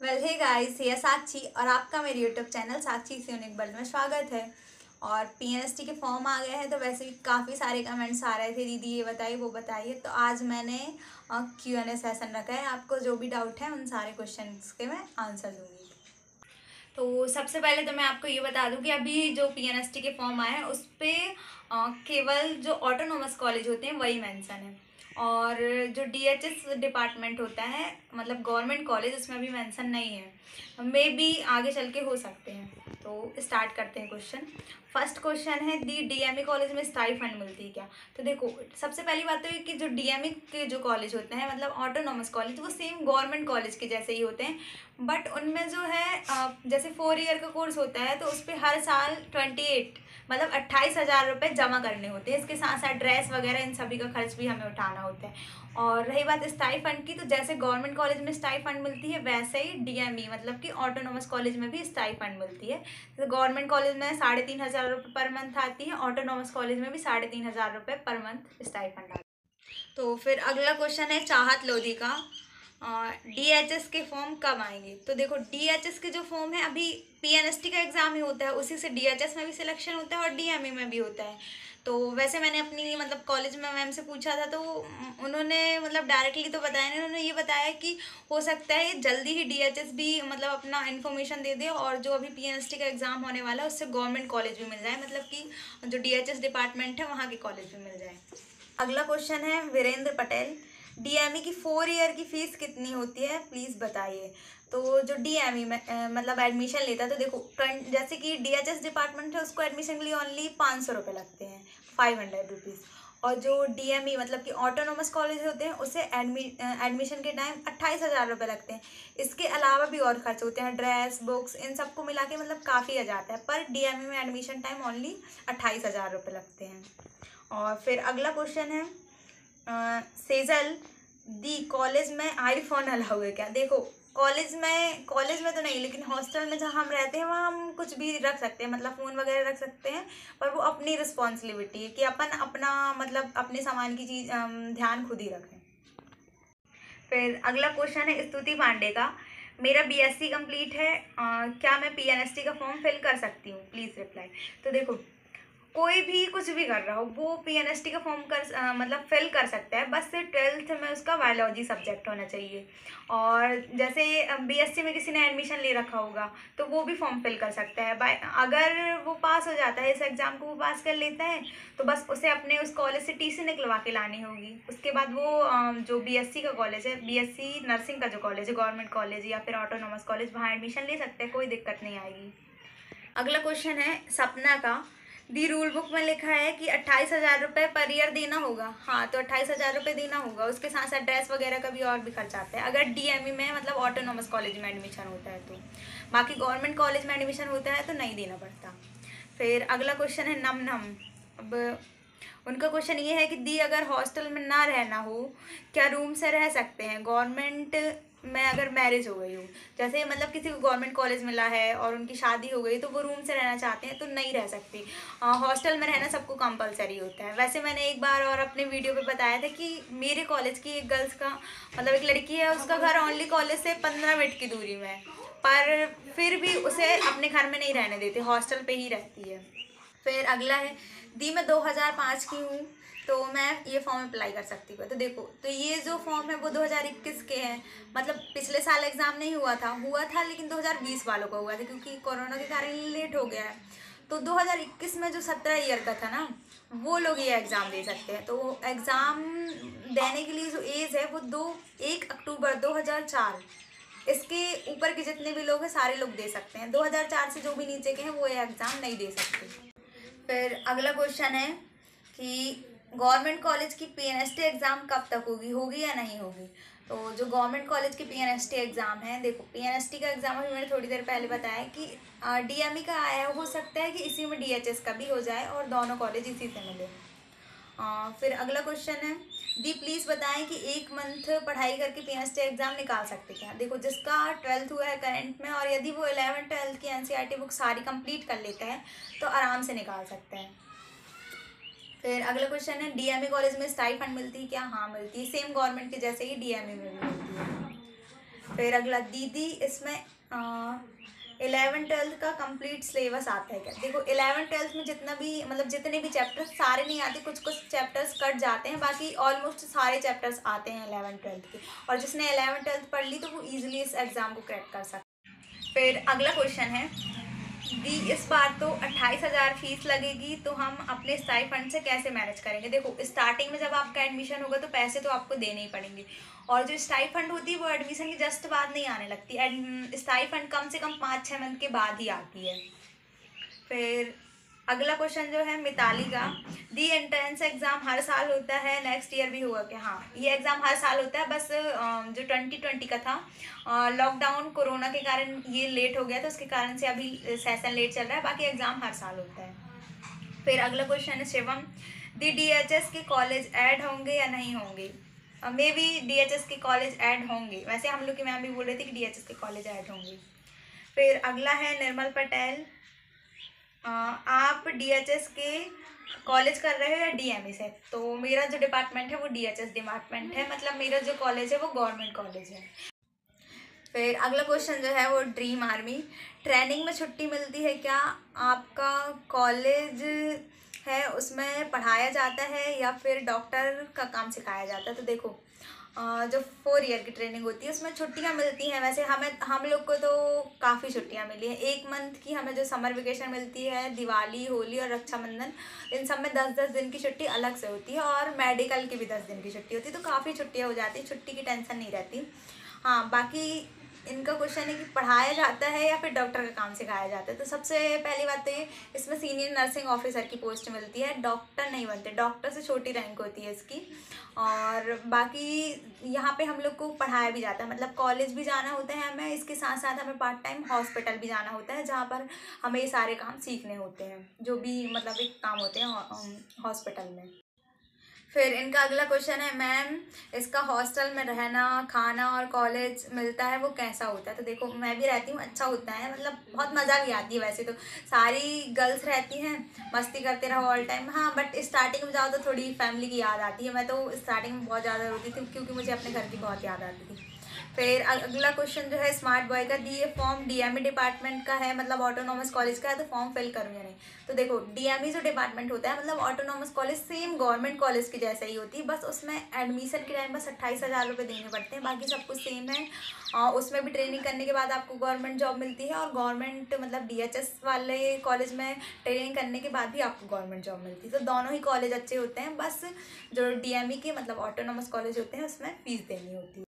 Well hey guys ये साक्षी और आपका मेरे यूट्यूब चैनल साक्षी से यूनिक वर्ल्ड में स्वागत है। और पीएनएसटी के फॉर्म आ गए हैं तो वैसे भी काफ़ी सारे कमेंट्स आ रहे थे, दीदी ये बताइए, वो बताइए। तो आज मैंने क्यू एन ए सेशन रखा है। आपको जो भी डाउट है, उन सारे क्वेश्चन के मैं आंसर दूँगी। तो सबसे पहले तो मैं आपको ये बता दूँ कि अभी जो पीएनएसटी के फॉर्म आए हैं, उस पर केवल जो ऑटोनोमस कॉलेज होते हैं, वही मेंशन है। और जो डीएचएस डिपार्टमेंट होता है मतलब गवर्नमेंट कॉलेज उसमें अभी मेंशन नहीं है। मे बी आगे चल के हो सकते हैं। तो स्टार्ट करते हैं क्वेश्चन फ़र्स्ट क्वेश्चन है, दी डीएमई कॉलेज में स्टाई फंड मिलती है क्या? तो देखो, सबसे पहली बात तो ये कि जो डीएमई के जो कॉलेज होते हैं मतलब ऑटोनॉमस कॉलेज, वो सेम गवर्नमेंट कॉलेज के जैसे ही होते हैं। बट उनमें जो है जैसे फोर ईयर का कोर्स होता है तो उस पर हर साल ट्वेंटी एट मतलब अट्ठाईस हज़ार रुपये जमा करने होते हैं। इसके साथ साथ ड्रेस वगैरह, इन सभी का खर्च भी हमें उठाना होता है। और रही बात स्थायी फंड की तो जैसे गवर्नमेंट कॉलेज में स्थायी फंड मिलती है, वैसे ही डीएमई मतलब कि ऑटोनोमस कॉलेज में भी स्टाई फंड मिलती है। तो गवर्नमेंट कॉलेज में साढ़े तीन हज़ार रुपये पर मंथ आती है ऑटोनॉमस कॉलेज में भी साढ़े तीन हज़ार रुपये पर मंथ स्टाइफंड आती है। तो फिर अगला क्वेश्चन है चाहत लोधी का। डी एच एस के फॉर्म कब आएँगे? तो देखो डी एच एस के जो फॉर्म है, अभी पी एन एस टी का एग्ज़ाम ही होता है, उसी से डी एच एस में भी सिलेक्शन होता है और डी एम ई में भी होता है। तो वैसे मैंने अपनी मतलब कॉलेज में मैम से पूछा था तो उन्होंने मतलब डायरेक्टली तो बताया नहीं, उन्होंने ये बताया कि हो सकता है जल्दी ही डी एच एस भी मतलब अपना इन्फॉर्मेशन दे दे और जो अभी पी एन एस टी का एग्ज़ाम होने वाला है, उससे गवर्नमेंट कॉलेज भी मिल जाए। मतलब कि जो डी एच एस डिपार्टमेंट है, वहाँ के कॉलेज भी मिल जाए। अगला क्वेश्चन है, वीरेंद्र पटेल। डीएमई की फोर ईयर की फ़ीस कितनी होती है? प्लीज़ बताइए। तो जो डीएमई में मतलब एडमिशन लेता है तो देखो जैसे कि डीएचएस डिपार्टमेंट है, उसको एडमिशन के लिए ओनली पाँच सौ रुपये लगते हैं फाइव हंड्रेड रुपीज़ और जो डीएमई मतलब कि ऑटोनोमस कॉलेज होते हैं, उसे एडमि एडमिशन के टाइम अट्ठाईस हज़ार रुपये लगते हैं. इसके अलावा भी और खर्च होते हैं ड्रेस बुक्स इन सबको मिला के मतलब काफ़ी आ जाता है, पर डीएमई में एडमिशन टाइम ओनली अट्ठाईस हज़ार रुपये लगते हैं. और फिर अगला क्वेश्चन है सेजल दी कॉलेज में आईफोन अलाउ है क्या? देखो कॉलेज में कॉलेज में तो नहीं लेकिन हॉस्टल में जहाँ हम रहते हैं वहाँ हम कुछ भी रख सकते हैं मतलब फ़ोन वगैरह रख सकते हैं पर वो अपनी रिस्पॉन्सिबिलिटी है कि अपन अपना मतलब अपने सामान की चीज़ ध्यान खुद ही रखें। फिर अगला क्वेश्चन है स्तुति पांडे का। मेरा बीएससी कंप्लीट है आ, क्या मैं पीएनएसटी का फॉर्म फिल कर सकती हूँ? प्लीज़ रिप्लाई तो देखो कोई भी कुछ भी कर रहा हो वो पीएनएसटी का फॉर्म कर आ, मतलब फिल कर सकता है। बस ट्वेल्थ में उसका बायोलॉजी सब्जेक्ट होना चाहिए। और जैसे बीएससी में किसी ने एडमिशन ले रखा होगा तो वो भी फॉर्म फिल कर सकता है। अगर वो पास हो जाता है इस एग्ज़ाम को वो पास कर लेता है तो बस उसे अपने उस कॉलेज से टीसी निकलवा के लानी होगी। उसके बाद वो जो बीएससी का कॉलेज है बीएससी नर्सिंग का जो कॉलेज है गवर्नमेंट कॉलेज या फिर ऑटोनोमस कॉलेज वहाँ एडमिशन ले सकते हैं कोई दिक्कत नहीं आएगी। अगला क्वेश्चन है सपना का। दी रूल बुक में लिखा है कि अट्ठाईस हज़ार रुपये पर ईयर देना होगा। हाँ तो अट्ठाईस हज़ार रुपये देना होगा। उसके साथ साथ ड्रेस वगैरह का भी और भी खर्चा आता है। अगर डीएमई में मतलब ऑटोनोमस कॉलेज में एडमिशन होता है तो। बाकी गवर्नमेंट कॉलेज में एडमिशन होता है तो नहीं देना पड़ता। फिर अगला क्वेश्चन है नम नम अब उनका क्वेश्चन ये है कि दी अगर हॉस्टल में ना रहना हो, क्या रूम से रह सकते हैं? गवर्नमेंट मैं अगर मैरिज हो गई हूँ, जैसे मतलब किसी को गवर्नमेंट कॉलेज मिला है और उनकी शादी हो गई तो वो रूम से रहना चाहते हैं तो नहीं रह सकती। हॉस्टल में रहना सबको कंपलसरी होता है। वैसे मैंने एक बार और अपने वीडियो पे बताया था कि मेरे कॉलेज की एक गर्ल्स का मतलब एक लड़की है, उसका घर ओनली कॉलेज से पंद्रह मिनट की दूरी में पर फिर भी उसे अपने घर में नहीं रहने देते हॉस्टल पर ही रहती है। फिर अगला है दी मैं दो हज़ार पाँच की हूँ तो मैं ये फॉर्म अप्लाई कर सकती हूँ। तो देखो तो ये जो फॉर्म है वो 2021 के हैं। मतलब पिछले साल एग्ज़ाम नहीं हुआ था हुआ था लेकिन 2020 वालों का हुआ था क्योंकि कोरोना के कारण लेट हो गया है। तो 2021 में जो सत्रह ईयर का था ना, वो लोग ये एग्ज़ाम दे सकते हैं। तो एग्ज़ाम देने के लिए जो एज है वो दो, एक अक्टूबर 2004 इसके ऊपर के जितने भी लोग हैं, सारे लोग दे सकते हैं। 2004 से जो भी नीचे के हैं, वो ये एग्ज़ाम नहीं दे सकते। फिर अगला क्वेश्चन है कि गवर्नमेंट कॉलेज की पीएनएसटी एग्ज़ाम कब तक होगी? होगी या नहीं होगी? तो जो गवर्नमेंट कॉलेज की पीएनएसटी एग्ज़ाम है, देखो पीएनएसटी का एग्ज़ाम अभी मैंने थोड़ी देर पहले बताया कि डीएमई का आया हो सकता है कि इसी में डीएचएस का भी हो जाए और दोनों कॉलेज इसी से मिले। आ, फिर अगला क्वेश्चन है। दी प्लीज़ बताएँ कि एक मंथ पढ़ाई करके पी एस एग्ज़ाम निकाल सकते क्या? देखो जिसका ट्वेल्थ हुआ है करंट में और यदि वो इलेवन ट्वेल्थ की एन बुक सारी कंप्लीट कर लेते हैं तो आराम से निकाल सकते हैं। फिर अगला क्वेश्चन है डीएमए कॉलेज में स्टाई फंड मिलती है क्या? हाँ मिलती है। सेम गवर्नमेंट के जैसे ही डीएमए में भी मिलती है। फिर अगला दीदी इसमें इलेवन ट्वेल्थ का कंप्लीट सिलेबस आता है क्या? देखो, इलेवन ट्वेल्थ में जितना भी मतलब जितने भी चैप्टर्स सारे नहीं आते कुछ कुछ चैप्टर्स कट जाते हैं, बाकी ऑलमोस्ट सारे चैप्टर्स आते हैं इलेवन ट्वेल्थ के। और जिसने इलेवन ट्वेल्थ पढ़ ली तो वो ईजिली इस एग्ज़ाम को क्रैक कर सकते फिर अगला क्वेश्चन है दी इस बार तो अट्ठाईस हज़ार फ़ीस लगेगी तो हम अपने स्थायी फंड से कैसे मैनेज करेंगे? देखो स्टार्टिंग में जब आपका एडमिशन होगा तो पैसे तो आपको देने ही पड़ेंगे। और जो स्थायी फंड होती है, वो एडमिशन के जस्ट बाद नहीं आने लगती। स्थायी फंड कम से कम पाँच छः मंथ के बाद ही आती है। फिर अगला क्वेश्चन जो है मिताली का दी एंट्रेंस एग्ज़ाम हर साल होता है नेक्स्ट ईयर भी हुआ क्या हाँ ये एग्ज़ाम हर साल होता है, बस जो ट्वेंटी ट्वेंटी का था लॉकडाउन कोरोना के कारण ये लेट हो गया था, उसके कारण से अभी सेशन लेट चल रहा है, बाकी एग्ज़ाम हर साल होता है। फिर अगला क्वेश्चन है, शिवम दी डी एच एस के कॉलेज ऐड होंगे या नहीं होंगे? Maybe D H S के कॉलेज ऐड होंगे। वैसे हम लोग की मैम भी बोल रही थी कि डी एच एस के कॉलेज ऐड होंगे। फिर अगला है, निर्मल पटेल आप डीएचएस के कॉलेज कर रहे हो या डीएमई से? तो मेरा जो डिपार्टमेंट है वो डीएचएस डिपार्टमेंट है। मतलब मेरा जो कॉलेज है वो गवर्नमेंट कॉलेज है। फिर अगला क्वेश्चन जो है वो ड्रीम आर्मी ट्रेनिंग में छुट्टी मिलती है क्या? आपका कॉलेज है उसमें पढ़ाया जाता है या फिर डॉक्टर का काम सिखाया जाता है? तो देखो जो फोर ईयर की ट्रेनिंग होती है, उसमें छुट्टियाँ मिलती हैं। वैसे हमें, हम लोग को तो काफ़ी छुट्टियाँ मिली हैं। एक मंथ की हमें जो समर वेकेशन मिलती है, दिवाली, होली और रक्षाबंधन, इन सब में दस दस दिन की छुट्टी अलग से होती है और मेडिकल की भी दस दिन की छुट्टी होती है। तो काफ़ी छुट्टियाँ हो जाती छुट्टी की टेंशन नहीं रहती। हाँ बाकी इनका क्वेश्चन है कि पढ़ाया जाता है या फिर डॉक्टर का काम सिखाया जाता है? तो सबसे पहली बात तो ये, इसमें सीनियर नर्सिंग ऑफिसर की पोस्ट मिलती है। डॉक्टर नहीं बनते डॉक्टर से छोटी रैंक होती है इसकी। और बाकी यहाँ पे हम लोग को पढ़ाया भी जाता है। मतलब कॉलेज भी जाना होता है हमें, इसके साथ साथ हमें पार्ट टाइम हॉस्पिटल भी जाना होता है, जहाँ पर हमें ये सारे काम सीखने होते हैं, जो भी मतलब एक काम होते हैं हॉस्पिटल में। फिर इनका अगला क्वेश्चन है, मैम, इसका हॉस्टल में रहना, खाना और कॉलेज मिलता है, वो कैसा होता है? तो देखो, मैं भी रहती हूँ अच्छा होता है मतलब बहुत मज़ा भी आती है वैसे तो। सारी गर्ल्स रहती हैं, मस्ती करते रहो ऑल टाइम हाँ बट स्टार्टिंग में जाओ तो थोड़ी फैमिली की याद आती है। मैं तो स्टार्टिंग में बहुत ज़्यादा रोती थी, क्योंकि मुझे अपने घर की बहुत याद आती थी। फिर अगला क्वेश्चन जो है स्मार्ट बॉय का दी ये फॉर्म डीएमई डिपार्टमेंट का है मतलब ऑटोनॉमस कॉलेज का है तो फॉर्म फिल करूँ या नहीं तो देखो डीएमई जो डिपार्टमेंट होता है मतलब autonomous college same government college की जैसा ही होती है बस उसमें एडमिशन के टाइम बस अट्ठाईस हज़ार रुपये देने पड़ते हैं, बाकी सब कुछ सेम है। और उसमें भी ट्रेनिंग करने के बाद आपको गवर्नमेंट जॉब मिलती है, और गवर्नमेंट मतलब डीएचएस वाले कॉलेज में ट्रेनिंग करने के बाद भी आपको गवर्नमेंट जॉब मिलती है। तो दोनों ही कॉलेज अच्छे होते हैं, बस जो डीएमई के मतलब ऑटोनॉमस कॉलेज होते हैं, उसमें फ़ीस देनी होती है।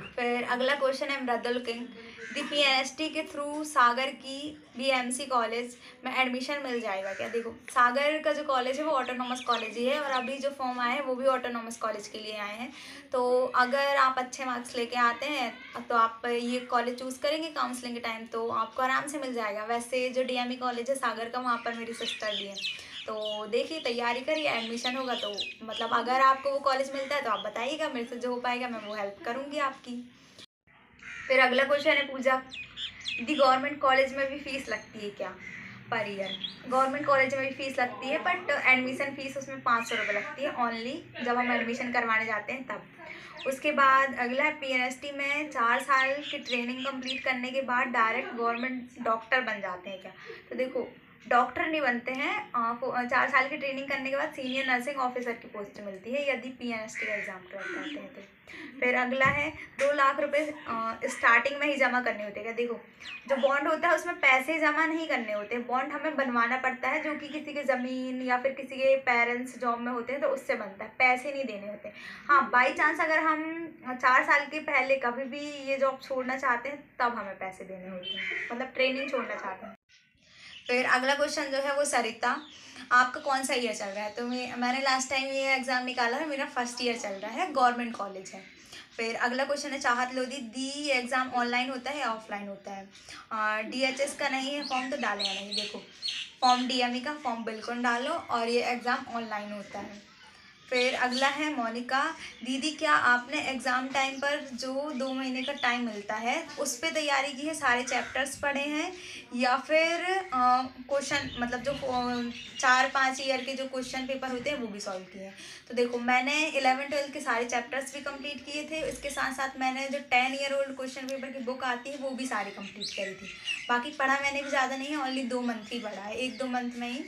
फिर अगला क्वेश्चन है मृदुल किंग दी पी के थ्रू सागर की बी एम सी कॉलेज में एडमिशन मिल जाएगा क्या? देखो सागर का जो कॉलेज है, वो ऑटोनॉमस कॉलेज ही है और अभी जो फॉर्म आए हैं, वो भी ऑटोनॉमस कॉलेज के लिए आए हैं। तो अगर आप अच्छे मार्क्स लेके आते हैं तो आप ये कॉलेज चूज़ करेंगे काउंसलिंग के टाइम तो आपको आराम से मिल जाएगा। वैसे जो डी एम ई कॉलेज है सागर का, वहाँ पर मेरी सिस्टर भी है। तो देखिए, तैयारी करिए एडमिशन होगा तो मतलब अगर आपको वो कॉलेज मिलता है तो आप बताइएगा, मेरे से जो हो पाएगा, मैं वो हेल्प करूँगी आपकी। फिर अगला क्वेश्चन है पूजा, दी गवर्नमेंट कॉलेज में भी फ़ीस लगती है क्या? पर ईयर गवर्नमेंट कॉलेज में भी फ़ीस लगती है बट एडमिशन फ़ीस उसमें पाँच सौ रुपये लगती है ओनली जब हम एडमिशन करवाने जाते हैं तब। उसके बाद अगला है पी में चार साल की ट्रेनिंग कंप्लीट करने के बाद डायरेक्ट गवर्नमेंट डॉक्टर बन जाते हैं क्या? तो देखो डॉक्टर नहीं बनते हैं। चार साल की ट्रेनिंग करने के बाद सीनियर नर्सिंग ऑफिसर की पोस्ट मिलती है, यदि पी एन एस टी का एग्ज़ाम क्रैक करते हैं तो। फिर अगला है, दो लाख रुपए स्टार्टिंग में ही जमा करने होते हैं। देखो, जो बॉन्ड होता है उसमें पैसे जमा नहीं करने होते। बॉन्ड हमें बनवाना पड़ता है, जो कि किसी के ज़मीन या फिर किसी के पेरेंट्स जॉब में होते हैं तो उससे बनता है। पैसे नहीं देने होते। हाँ बाई चांस अगर हम चार साल के पहले कभी भी ये जॉब छोड़ना चाहते हैं, तब हमें पैसे देने होते हैं। मतलब ट्रेनिंग छोड़ना चाहते हैं। फिर अगला क्वेश्चन जो है वो सरिता, आपका कौन सा ईयर चल रहा है? तो मैं, मैंने लास्ट टाइम ये एग्ज़ाम निकाला है, मेरा फ़र्स्ट ईयर चल रहा है गवर्नमेंट कॉलेज है। फिर अगला क्वेश्चन है, Chahat Lodhi the exam online होता है या ऑफलाइन होता है? डी एच एस का नहीं है फॉर्म तो डालेगा नहीं, देखो। फॉर्म डी एम ई का फॉर्म बिल्कुल डालो और ये एग्ज़ाम ऑनलाइन होता है। फिर अगला है मोनिका। दीदी, क्या आपने एग्ज़ाम टाइम पर जो दो महीने का टाइम मिलता है, उस पर तैयारी की है? सारे चैप्टर्स पढ़े हैं? या फिर क्वेश्चन मतलब जो चार, पाँच ईयर के जो क्वेश्चन पेपर होते हैं, वो भी सॉल्व किए हैं? तो देखो, मैंने इलेवन ट्वेल्थ के सारे चैप्टर्स भी कंप्लीट किए थे। इसके साथ साथ मैंने जो ten year old question paper की बुक आती है, वो भी सारी कंप्लीट करी थी। बाकी पढ़ा मैंने भी ज़्यादा नहीं है ओनली दो मंथ ही पढ़ा है। एक, दो मंथ में ही।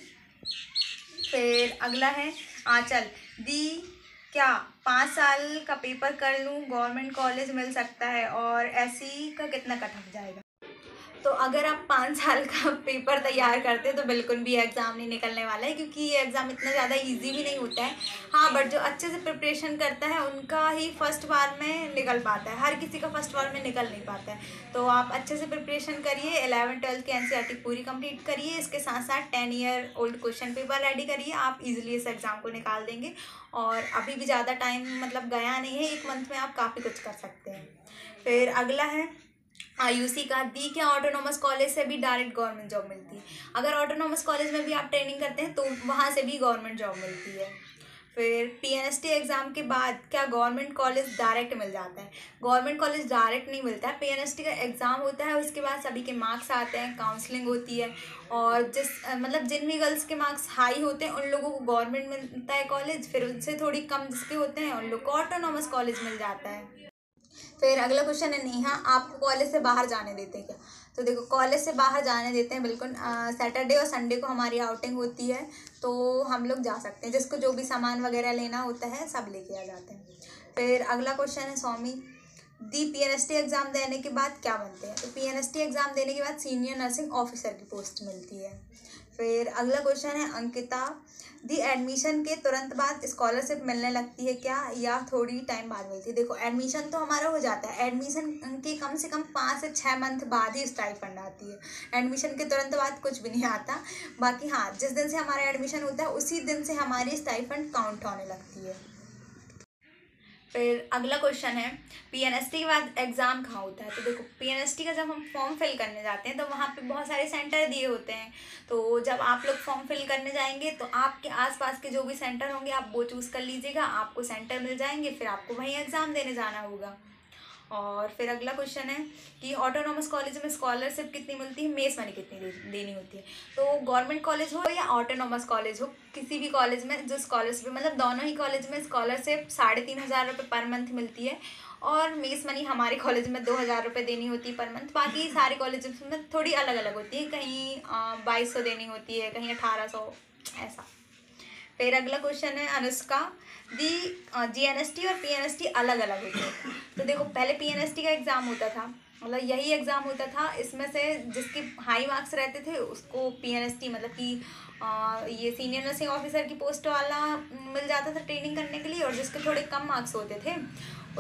फिर अगला है आंचल। दी, क्या पाँच साल का पेपर कर लूँ? गवर्नमेंट कॉलेज मिल सकता है और ऐसी का कितना कट जाएगा? तो अगर आप पाँच साल का पेपर तैयार करते हैं तो बिल्कुल भी एग्ज़ाम नहीं निकलने वाला है, क्योंकि ये एग्ज़ाम इतना ज़्यादा इजी भी नहीं होता है। हाँ बट जो अच्छे से प्रिपरेशन करता है, उनका ही फ़र्स्ट बार में निकल पाता है। हर किसी का फ़र्स्ट बार में निकल नहीं पाता है। तो आप अच्छे से प्रिपरेशन करिए एलेवन ट्वेल्थ की एन पूरी कंप्लीट करिए, इसके साथ साथ ten year old question paper ready करिए, आप ईजिली इस एग्ज़ाम को निकाल देंगे। और अभी भी ज़्यादा टाइम मतलब गया नहीं है, एक मंथ में आप काफ़ी कुछ कर सकते हैं। फिर अगला है आयुसी का दी, क्या ऑटोनोमस कॉलेज से भी डायरेक्ट गवर्नमेंट जॉब मिलती? है अगर ऑटोनोमस कॉलेज में भी आप ट्रेनिंग करते हैं तो वहाँ से भी गवर्नमेंट जॉब मिलती है। फिर पीएनएसटी एग्ज़ाम के बाद क्या गवर्नमेंट कॉलेज डायरेक्ट मिल जाता है? गवर्नमेंट कॉलेज डायरेक्ट नहीं मिलता है। पीएनएसटी का एग्ज़ाम होता है, उसके बाद सभी के मार्क्स आते हैं काउंसलिंग होती है। और जिस मतलब जिन भी गर्ल्स के मार्क्स हाई होते हैं, उन लोगों को गवर्नमेंट मिलता है कॉलेज फिर उनसे थोड़ी कम जिसके होते हैं, उन लोग को ऑटोनॉमस कॉलेज मिल जाता है। फिर अगला क्वेश्चन है, नेहा, आपको कॉलेज से बाहर जाने देते हैं क्या? तो देखो कॉलेज से बाहर जाने देते हैं बिल्कुल सैटरडे और संडे को हमारी आउटिंग होती है तो हम लोग जा सकते हैं। जिसको जो भी सामान वगैरह लेना होता है, सब लेके आ जाते हैं। फिर अगला क्वेश्चन है, स्वामी, दी P N S T exam देने के बाद क्या बनते हैं? तो P N S T exam देने के बाद सीनियर नर्सिंग ऑफिसर की पोस्ट मिलती है। फिर अगला क्वेश्चन है, अंकिता दी एडमिशन के तुरंत बाद स्कॉलरशिप मिलने लगती है क्या? या थोड़ी टाइम बाद मिलती है? देखो एडमिशन तो हमारा हो जाता है। एडमिशन के कम से कम पाँच से छः मंथ बाद ही स्टाइफंड आती है। एडमिशन के तुरंत बाद कुछ भी नहीं आता। बाकी हाँ जिस दिन से हमारा एडमिशन होता है, उसी दिन से हमारी स्टाइफंड काउंट होने लगती है। फिर अगला क्वेश्चन है पीएनएसटी के बाद एग्ज़ाम कहाँ होता है? तो देखो पीएनएसटी का जब हम फॉर्म फिल करने जाते हैं तो वहाँ पे बहुत सारे सेंटर दिए होते हैं। तो जब आप लोग फॉर्म फिल करने जाएँगे तो आपके आसपास के जो भी सेंटर होंगे, आप वो चूज़ कर लीजिएगा, आपको सेंटर मिल जाएँगे, फिर आपको वहीं एग्ज़ाम देने जाना होगा। और फिर अगला क्वेश्चन है कि ऑटोनॉमस कॉलेज में स्कॉलरशिप कितनी मिलती है? मेस मनी कितनी देनी होती है। तो गवर्नमेंट कॉलेज हो या ऑटोनॉमस कॉलेज हो, किसी भी कॉलेज में, जो स्कॉलरशिप मतलब दोनों ही कॉलेज में स्कॉलरशिप साढ़े तीन हज़ार रुपये पर मंथ मिलती है और मेस मनी हमारे कॉलेज में दो हज़ार रुपये देनी होती है पर मंथ बाकी सारे कॉलेज में थोड़ी अलग अलग होती है। कहीं बाईस सौ देनी होती है, कहीं अठारह सौ, ऐसा। फिर अगला क्वेश्चन है अनुष्का। दी जी एन एस टी और पी एन एस टी अलग अलग होते हैं। तो देखो, पहले पी एन एस टी का एग्ज़ाम होता था। मतलब यही एग्ज़ाम होता था। इसमें से जिसके हाई मार्क्स रहते थे, उसको पी एन एस टी मतलब कि ये सीनियर नर्सिंग ऑफिसर की पोस्ट वाला मिल जाता था ट्रेनिंग करने के लिए और जिसके थोड़े कम मार्क्स होते थे,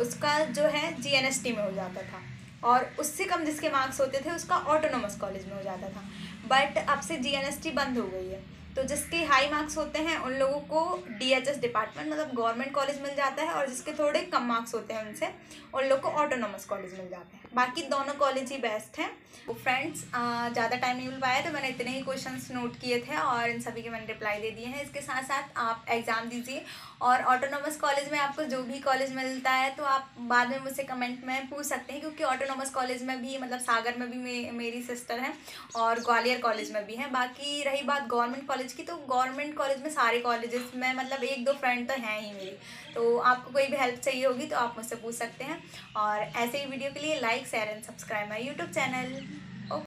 उसका जो है जी एन एस टी में हो जाता था। और उससे कम जिसके मार्क्स होते थे, उसका ऑटोनोमस कॉलेज में हो जाता था। बट अब से जी एन एस टी बंद हो गई है। तो जिसके हाई मार्क्स होते हैं, उन लोगों को डीएचएस डिपार्टमेंट मतलब गवर्नमेंट कॉलेज मिल जाता है और जिसके थोड़े कम मार्क्स होते हैं उनसे, उन लोग को ऑटोनोमस कॉलेज मिल जाते हैं। बाकी दोनों कॉलेज ही बेस्ट हैं। वो फ्रेंड्स ज़्यादा टाइम नहीं मिल पाया तो मैंने इतने ही क्वेश्चन नोट किए थे और इन सभी के मैंने रिप्लाई दे दिए हैं। इसके साथ साथ आप एग्ज़ाम दीजिए और ऑटोनोमस कॉलेज में आपको जो भी कॉलेज मिलता है तो आप बाद में मुझसे कमेंट में पूछ सकते हैं क्योंकि ऑटोनोमस कॉलेज में भी मतलब सागर में भी मे, मेरी सिस्टर है और ग्वालियर कॉलेज में भी है। बाकी रही बात गवर्नमेंट कॉलेज की तो गवर्नमेंट कॉलेज में सारे कॉलेजेस में मतलब एक दो फ्रेंड तो हैं ही मेरी। तो आपको कोई भी हेल्प चाहिए होगी तो आप मुझसे पूछ सकते हैं। और ऐसे ही वीडियो के लिए like like, share and subscribe my YouTube channel.